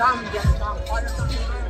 Come, yes, come.